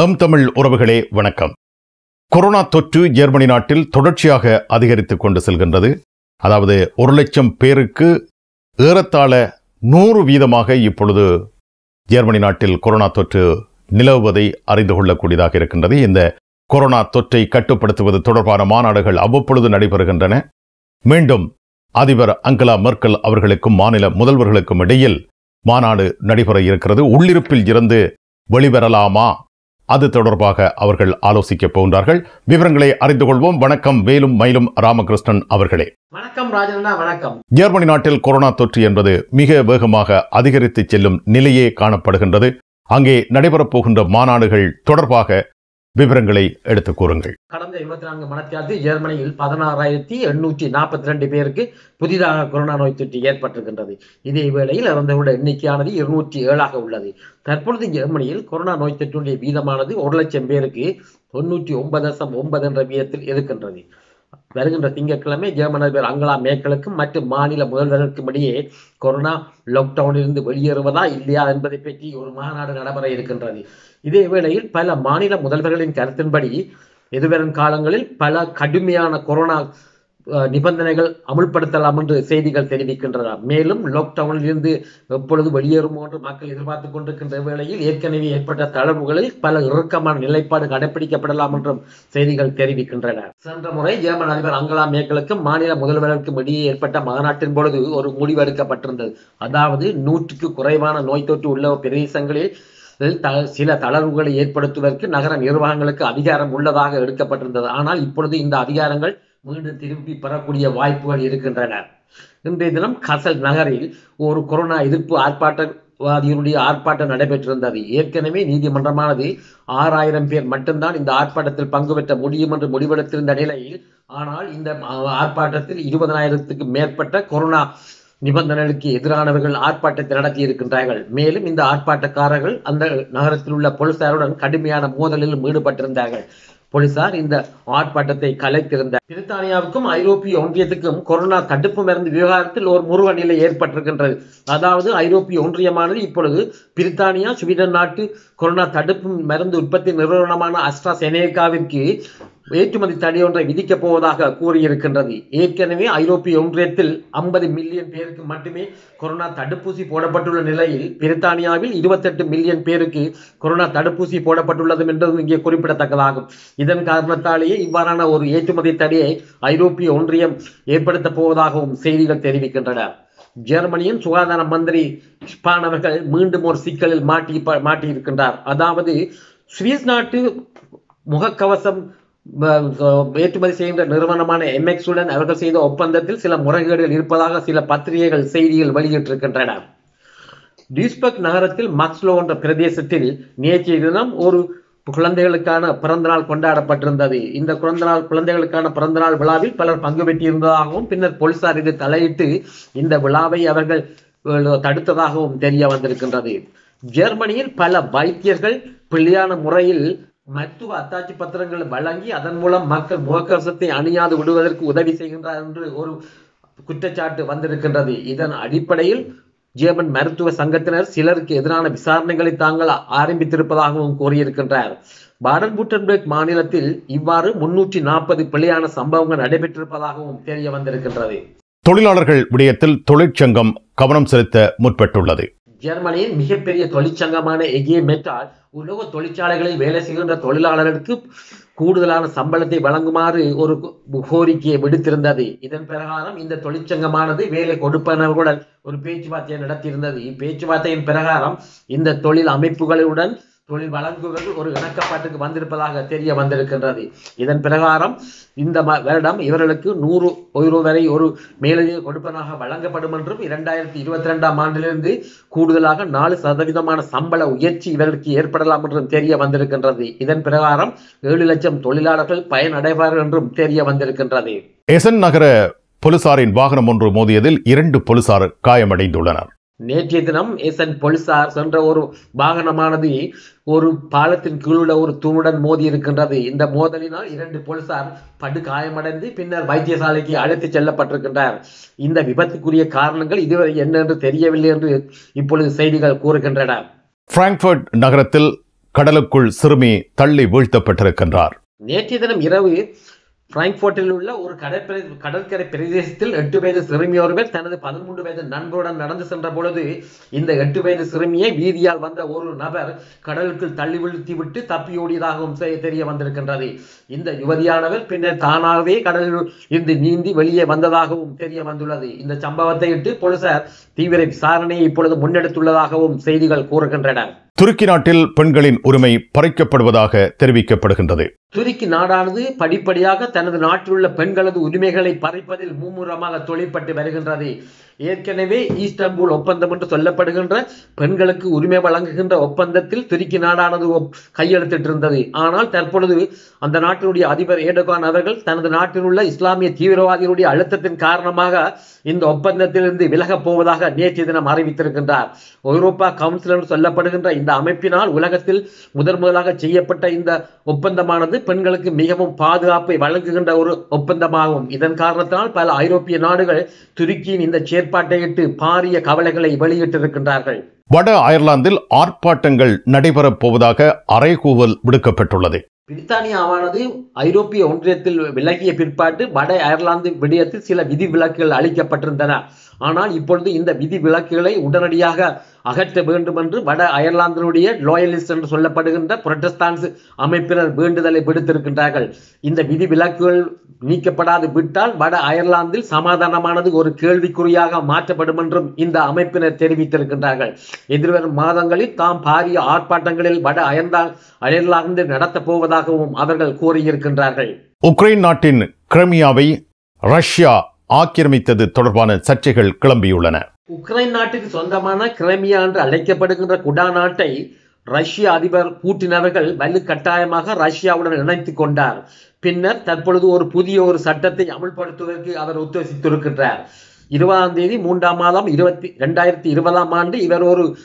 M Tamil உறவுகளே வணக்கம். Corona தொற்று ஜெர்மனி நாட்டில் தொடர்ச்சியாக அதிகரித்துக் கொண்டு செல்கின்றது. அதாவது ஒரு லட்சம் பேருக்கு ஏறத்தாழ நூறு வீதமாக இப்பொழுது ஜெர்மனி நாட்டில் கொரோனா தொற்று நிலவுவதை அறிந்து கொள்ளக்கூடியதாக இருக்கின்றது. இந்த கொரோனா தொற்றை கட்டுப்படுத்துவது தொடர்பான மாநாடுகள் அவ்வப்பொழுது நடைபெறுகின்றன. மீண்டும் அதிபர் அங்கலா மெர்க்கல் அவர்களுக்கும் மாநில முதல்வர்களுக்கும் இடையில் மாநாடு நடைபெற இருக்கிறது. உள்ளிருப்பில் இருந்து வெளிவரலாமா அது தொடர்பாக அவர்கள் ஆலோசிக்கப் போகின்றார்கள். விவரங்களை அறிந்து கொள்வோம். வணக்கம். வேலும் மயிலும் ராமகிருஷ்ணன் அவர்களே. வணக்கம் ராஜனா வணக்கம். ஜெர்மனி நாட்டில் கொரோனா தொற்று என்பது மிக வேகமாக அதிகரித்து செல்லும் நிலையே காணப்படுகின்றது. அங்கே நடைபெறப் போகின்ற மாநாடுகள் தொடர்பாக விவரங்களை எடுத்துக் கூறுங்கள். கடந்த இருபத்தி நான்கு மணத்தியாவது ஜெர்மனியில் பதினாறாயிரத்தி எண்ணூற்றி நாற்பத்தி ரெண்டு பேருக்கு புதிதாக கொரோனா நோய் தொற்று ஏற்பட்டிருக்கின்றது. இதே வேளையில் இறந்தவருடைய எண்ணிக்கையானது இருநூற்றி ஏழாக உள்ளது. தற்பொழுது ஜெர்மனியில் கொரோனா நோய் தொற்றுடைய வீதமானது ஒரு லட்சம் பேருக்கு தொண்ணூற்றி ஒன்பது தசம் ஒன்பது என்ற வீதத்தில் இருக்கின்றது. வருகின்ற திங்கட்கிழமை ஜெர்மன் அதிபர் அங்கலா மேக்கலுக்கும் மற்றும் மாநில முதல்வர்களுக்கும் இடையே கொரோனா லாக்டவுனிலிருந்து வெளியேறுவதா இல்லையா என்பதை பற்றி ஒரு மாநாடு நடைபெற இருக்கின்றது. இதே வேளையில் பல மாநில முதல்வர்களின் கருத்தின்படி எதிர்வரும் காலங்களில் பல கடுமையான கொரோனா நிபந்தனைகள் அமுல்படுத்தலாம் என்று செய்திகள் தெரிவிக்கின்றன. மேலும் லாக்டவுனில் இருந்து எப்பொழுது வெளியேறுமோ என்று மக்கள் எதிர்பார்த்துக் கொண்டிருக்கின்ற வேளையில் ஏற்கனவே ஏற்பட்ட தளர்வுகளில் பல இறுக்கமான நிலைப்பாடு கடைபிடிக்கப்படலாம் என்றும் செய்திகள் தெரிவிக்கின்றன. சென்ற முறை ஜெர்மன் அதிபர் அங்கலா மேக்கலுக்கும் மாநில முதல்வருக்கும் இடையே ஏற்பட்ட மாநாட்டின் பொழுது ஒரு முடிவு எடுக்கப்பட்டிருந்தது. அதாவது நூற்றுக்கு குறைவான நோய் தொற்று உள்ள பிரதேசங்களில் த- சில தளர்வுகளை ஏற்படுத்துவதற்கு நகர நிர்வாகங்களுக்கு அதிகாரம் உள்ளதாக எடுக்கப்பட்டிருந்தது. ஆனால் இப்பொழுது இந்த அதிகாரங்கள் மீண்டும் திருப்பி பெறக்கூடிய வாய்ப்புகள் இருக்கின்றன. இன்றைய தினம் கசல் நகரில் ஒரு கொரோனா எதிர்ப்பு ஆர்ப்பாட்டவாதியினுடைய ஆர்ப்பாட்டம் நடைபெற்றிருந்தது. ஏற்கனவே நீதிமன்றமானது ஆறாயிரம் பேர் மட்டும்தான் இந்த ஆர்ப்பாட்டத்தில் பங்கு பெற்ற முடியும் என்று முடிவெடுத்திருந்த நிலையில் ஆனால் இந்த ஆர்ப்பாட்டத்தில் இருபதனாயிரத்துக்கு மேற்பட்ட கொரோனா நிபந்தனைகளுக்கு எதிரானவர்கள் ஆர்ப்பாட்டத்தை நடத்தி இருக்கின்றார்கள். மேலும் இந்த ஆர்ப்பாட்டக்காரர்கள் அந்த நகரத்தில் உள்ள போலீசாருடன் கடுமையான மோதலில் ஈடுபட்டிருந்தார்கள். போலீசார் இந்த ஆர்ப்பாட்டத்தை கலைத்திருந்த பிரித்தானியாவுக்கும் ஐரோப்பிய ஒன்றியத்துக்கும் கொரோனா தடுப்பு மருந்து விவகாரத்தில் ஒரு முருக நிலை ஏற்பட்டிருக்கின்றது. அதாவது ஐரோப்பிய ஒன்றியமானது இப்பொழுது பிரித்தானியா ஸ்வீடன் நாட்டு கொரோனா தடுப்பு மருந்து உற்பத்தி நிறுவனமான அஸ்ட்ராசெனேகாவிற்கு ஏற்றுமதி தடை ஒன்றை விதிக்கப் போவதாக கூறியிருக்கின்றது. ஏற்கனவே ஐரோப்பிய ஒன்றியத்தில் ஐம்பது மில்லியன் பேருக்கு மட்டுமே கொரோனா தடுப்பூசி போடப்பட்டுள்ள நிலையில் பிரித்தானியாவில் இருபத்தெட்டு மில்லியன் பேருக்கு கொரோனா தடுப்பூசி போடப்பட்டுள்ளது என்றதும் இங்கே குறிப்பிடத்தக்கதாகும். இதன் காரணத்தாலேயே இவ்வாறான ஒரு ஏற்றுமதி தடையை ஐரோப்பிய ஒன்றியம் ஏற்படுத்தப் போவதாகவும் செய்திகள் தெரிவிக்கின்றன. ஜெர்மனியின் சுகாதார மந்திரி ஸ்பான் அவர்கள் மீண்டும் ஒரு சிக்கலில் மாட்டி மாட்டியிருக்கின்றார். அதாவது சுவிஸ் நாட்டு முகக்கவசம் ஏற்றுமதி செய்கின்ற நிறுவனமான எம்எக்ஸ் உடன் அவர்கள் செய்த ஒப்பந்தத்தில் சில முறைகேடுகள் இருப்பதாக சில பத்திரிகைகள் செய்திகள் வெளியிட்டிருக்கின்றன. டிஸ்பக் நகரத்தில் மக்ஸ்லோ என்ற பிரதேசத்தில் நேற்றைய தினம் ஒரு குழந்தைகளுக்கான பிறந்தநாள் கொண்டாடப்பட்டிருந்தது. இந்த குழந்தநாள் குழந்தைகளுக்கான பிறந்தநாள் விழாவில் பலர் பங்கு பெற்றிருந்ததாகவும் பின்னர் போலீசார் இது தலையிட்டு இந்த விழாவை அவர்கள் தடுத்ததாகவும் தெரிய வந்திருக்கின்றது. ஜெர்மனியில் பல வைத்தியர்கள் பிள்ளையான முறையில் மருத்துவ அத்தாட்சி பத்திரங்களை வழங்கி அதன் மூலம் மக்கள் முகக்கவசத்தை அணியாது விடுவதற்கு உதவி செய்கின்றார் என்று ஒரு குற்றச்சாட்டு வந்திருக்கின்றது. இதன் அடிப்படையில் ஜெர்மன் மருத்துவ சங்கத்தினர் சிலருக்கு எதிரான விசாரணைகளை தாங்கள் ஆரம்பித்திருப்பதாகவும் கூறியிருக்கின்றார். பாடன் பூட்டன்பர்க் மாநிலத்தில் இவ்வாறு முன்னூற்றி நாற்பது பிழையான சம்பவங்கள் நடைபெற்றிருப்பதாகவும் தெரிய வந்திருக்கின்றது. தொழிலாளர்கள் விடயத்தில் தொழிற்சங்கம் கவனம் செலுத்த முற்பட்டுள்ளது. ஜெர்மனியின் மிகப்பெரிய தொழிற்சங்கமான எகிய மெட்டால் உலோக தொழிற்சாலைகளில் வேலை செய்கின்ற தொழிலாளர்களுக்கு கூடுதலான சம்பளத்தை வழங்குமாறு ஒரு கோரிக்கையை விடுத்திருந்தது. இதன் பிரகாரம் இந்த தொழிற்சங்கமானது வேலை கொடுப்பனர்களுடன் ஒரு பேச்சுவார்த்தையை நடத்தியிருந்தது. இப்பேச்சுவார்த்தையின் பிரகாரம் இந்த தொழில் அமைப்புகளுடன் தொழில் வழங்குவது ஒரு இணக்கப்பாட்டுக்கு வந்திருப்பதாக தெரிய வந்திருக்கின்றது. இதன் பிரகாரம் இந்த ம- வருடம் இவர்களுக்கு நூறு யூரோ வரை ஒரு மேலதிக கொடுப்பனாக வழங்கப்படும் என்றும் இரண்டாயிரத்தி இருபத்தி ரெண்டாம் ஆண்டிலிருந்து கூடுதலாக நாலு சதவீதமான சம்பள உயர்ச்சி இவர்களுக்கு ஏற்படலாம் என்றும் தெரிய வந்திருக்கின்றது. இதன் பிரகாரம் ஏழு லட்சம் தொழிலாளர்கள் பயனடைவார்கள் என்றும் தெரிய வந்திருக்கின்றது. எசன் நகர போலீசாரின் வாகனம் ஒன்று மோதியதில் இரண்டு போலீசார் காயமடைந்துள்ளனர். நேற்றைய தினம் எசன் போலீசார் சென்ற ஒரு வாகனமானது ஒரு பாலத்தின் கீழுள்ள ஒரு தூணுடன் மோதி இருக்கின்றது. இந்த மோதலினால் இரண்டு போலீசார் படு காயமடைந்து பின்னர் வைத்தியசாலைக்கு அழைத்துச் செல்லப்பட்டிருக்கின்றார். இந்த விபத்துக்குரிய காரணங்கள் இதுவரை என்ன என்று தெரியவில்லை என்று இப்பொழுது செய்திகள் கூறுகின்றன. பிராங்க்ஃபர்ட் நகரத்தில் கடலுக்குள் சிறுமி தள்ளி வீழ்த்தப்பட்டிருக்கின்றார். நேற்றைய தினம் இரவு பிராங்க்போர்ட்டில் உள்ள ஒரு கடற்கரை கடற்கரை பிரதேசத்தில் எட்டு வயது சிறுமி ஒருவர் தனது பதிமூன்று வயது நண்பருடன் நடந்து சென்ற பொழுது இந்த எட்டு வயது சிறுமியை வீதியால் வந்த ஒரு நபர் கடலுக்குள் தள்ளி வீழ்த்தி விட்டு தப்பியோடியதாகவும் தெரிய வந்திருக்கின்றது. இந்த யுவதியானவர் பின்னர் தானாகவே கடலில் இருந்து நீந்தி வெளியே வந்ததாகவும் தெரிய வந்துள்ளது. இந்த சம்பவத்தை இட்டு போலீசார் தீவிர விசாரணையை இப்பொழுது முன்னெடுத்துள்ளதாகவும் செய்திகள் கூறுகின்றன. துருக்கி நாட்டில் பெண்களின் உரிமை பறிக்கப்படுவதாக தெரிவிக்கப்படுகின்றது. துருக்கி நாடானது படிப்படியாக தனது நாட்டிலுள்ள பெண்களது உரிமைகளை பறிப்பதில் மும்முரமாக தொழிற்பட்டு வருகின்றது. ஏற்கனவே ஈஸ்டன்புல் ஒப்பந்தம் என்று சொல்லப்படுகின்ற பெண்களுக்கு உரிமை வழங்குகின்ற ஒப்பந்தத்தில் துருக்கி நாடானது கையெழுத்திட்டிருந்தது. ஆனால் தற்பொழுது அந்த நாட்டினுடைய அதிபர் ஏடகான் அவர்கள் தனது நாட்டிலுள்ள இஸ்லாமிய தீவிரவாதிகளுடைய அழுத்தத்தின் காரணமாக இந்த ஒப்பந்தத்திலிருந்து விலகப் போவதாக நேற்றைய தினம் அறிவித்திருக்கின்றார். ஐரோப்பா கவுன்சில் என்று சொல்லப்படுகின்ற இந்த அமைப்பினால் உலகத்தில் முதன் முதலாக செய்யப்பட்ட இந்த ஒப்பந்தமானது பெண்களுக்கு மிகவும் பாதுகாப்பை வழங்குகின்ற ஒரு ஒப்பந்தமாகும். இதன் காரணத்தினால் பல ஐரோப்பிய நாடுகள் துருக்கியின் இந்த செயற்பாட்டையிட்டு பாரிய கவலைகளை வெளியிட்டிருக்கின்றார்கள். வட அயர்லாந்தில் ஆர்ப்பாட்டங்கள் நடைபெறப் போவதாக அறைகூவல் விடுக்கப்பட்டுள்ளது. பிரித்தானியாவானது ஐரோப்பிய ஒன்றியத்தில் விலகிய பிற்பாட்டு வட அயர்லாந்து விடயத்தில் சில விதிவிலக்குகள் அளிக்கப்பட்டிருந்தன. ஆனால் இப்பொழுது இந்த விதி விலக்குகளை உடனடியாக அகற்ற வேண்டும் என்று வட அயர்லாந்தினுடைய லோயலிஸ்ட் என்று சொல்லப்படுகின்ற புரட்டஸ்தான்ஸ் அமைப்பினர் வேண்டுதலை விடுத்திருக்கின்றார்கள். இந்த விதி விலக்குகள் நீக்கப்படாது விட்டால் வட அயர்லாந்தில் சமாதானமானது ஒரு கேள்விக்குறியாக மாற்றப்படும் என்றும் இந்த அமைப்பினர் தெரிவித்திருக்கின்றார்கள். எதிர்வரும் மாதங்களில் தாம் பாரிய ஆர்ப்பாட்டங்களில் வட அயர்ந்தா அயர்லாந்து நடத்தப் போவதாகவும் அவர்கள் கூறியிருக்கின்றார்கள். உக்ரைன் நாட்டின் கிரமியாவை ரஷ்யா ஆக்கிரமித்தது தொடர்பான சர்ச்சைகள் கிளம்பியுள்ளன. உக்ரைன் நாட்டுக்கு சொந்தமான கிரைமியா என்று அழைக்கப்படுகின்ற குடா நாட்டை ரஷ்ய அதிபர் பூட்டின் அவர்கள் வலுக்கட்டாயமாக ரஷ்யாவுடன் இணைத்துக் கொண்டார். பின்னர் தற்பொழுது ஒரு புதிய ஒரு சட்டத்தை அமுல்படுத்துவதற்கு அவர் உத்தேசித்திருக்கின்றார். இருபதாம் தேதி மூன்றாம் மாதம் இருபத்தி ரெண்டாயிரத்தி இருபதாம் ஆண்டு இவர் ஒரு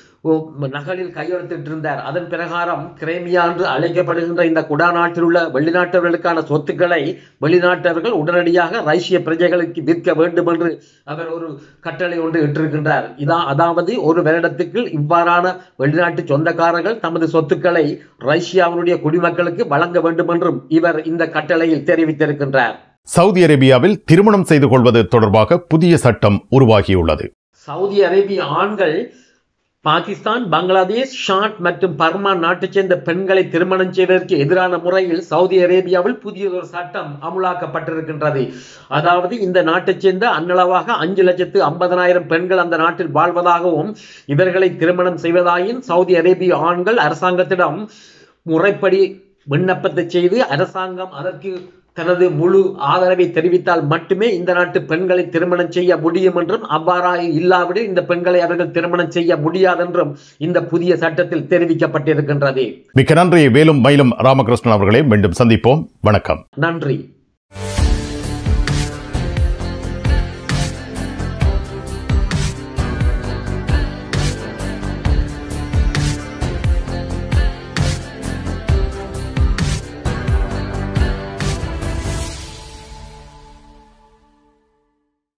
நகலில் கையெழுத்திட்டிருந்தார். அதன் பிரகாரம் கிரேமியா என்று அழைக்கப்படுகின்ற இந்த குடா நாட்டில் உள்ள வெளிநாட்டவர்களுக்கான சொத்துக்களை வெளிநாட்டவர்கள் உடனடியாக ரஷ்ய பிரஜைகளுக்கு விற்க வேண்டும் என்று அவர் ஒரு கட்டளை ஒன்று இட்டிருக்கின்றார். இதா அதாவது ஒரு வருடத்துக்கு இவ்வாறான வெளிநாட்டு சொந்தக்காரர்கள் தமது சொத்துக்களை ரஷ்யாவினுடைய குடிமக்களுக்கு வழங்க வேண்டும் என்றும் இவர் இந்த கட்டளையில் தெரிவித்திருக்கின்றார். சவுதி அரேபியாவில் திருமணம் செய்து கொள்வது தொடர்பாக புதிய சட்டம் உருவாகியுள்ளது. சவுதி அரேபிய ஆண்கள் பாகிஸ்தான் பங்களாதேஷ் ஷாட் மற்றும் பர்மா நாட்டைச் சேர்ந்த பெண்களை திருமணம் செய்வதற்கு எதிரான முறையில் சவுதி அரேபியாவில் புதிய ஒரு சட்டம் அமுலாக்கப்பட்டிருக்கின்றது. அதாவது இந்த நாட்டைச் சேர்ந்த அன்னளவாக அஞ்சு லட்சத்து ஐம்பதனாயிரம் பெண்கள் அந்த நாட்டில் வாழ்வதாகவும் இவர்களை திருமணம் செய்வதாயின் சவுதி அரேபிய ஆண்கள் அரசாங்கத்திடம் முறைப்படி விண்ணப்பத்தை செய்து அரசாங்கம் அதற்கு தனது முழு ஆதரவை தெரிவித்தால் மட்டுமே இந்த நாட்டு பெண்களை திருமணம் செய்ய முடியும் என்றும் அவ்வாறாக இல்லாவிடில் இந்த பெண்களை அவர்கள் திருமணம் செய்ய முடியாதென்றும் இந்த புதிய சட்டத்தில் தெரிவிக்கப்பட்டிருக்கின்றது. மிக்க நன்றி. வேலும் மயிலும் ராமகிருஷ்ணன் அவர்களே மீண்டும் சந்திப்போம். வணக்கம். நன்றி.